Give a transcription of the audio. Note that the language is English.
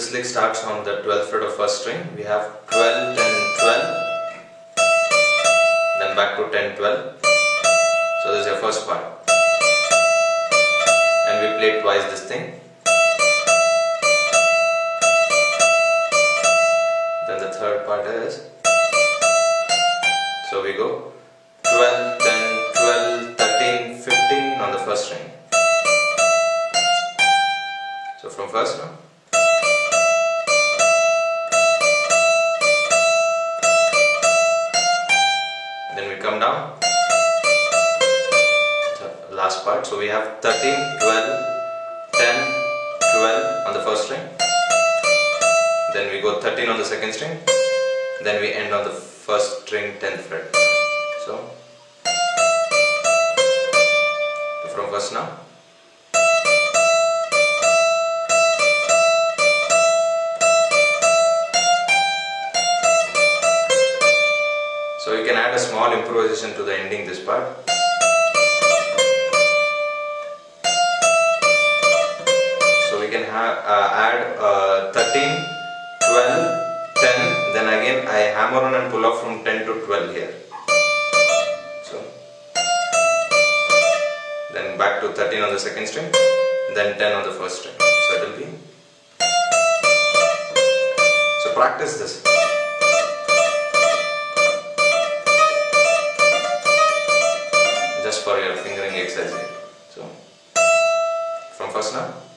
this lick starts on the 12th fret of first string. We have 12, 10, 12, then back to 10, 12. So this is your first part. And we play twice this thing. Then the third part is so we go 12, 10, 12, 13, 15 on the first string. So from first now. Then down. The last part. So we have 13, 12, 10, 12 on the first string. Then we go 13 on the second string. Then we end on the first string 10th fret. So you can add a small improvisation to the ending this part. So we can have uh, add uh, 13, 12, 10, then again I hammer on and pull off from 10 to 12 here. So then back to 13 on the second string, then 10 on the first string. So it will be. So practice this. Exercise. So, from first now.